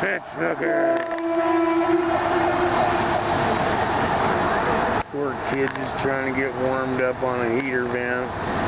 Fetch hooker. Poor kid just trying to get warmed up on a heater vent.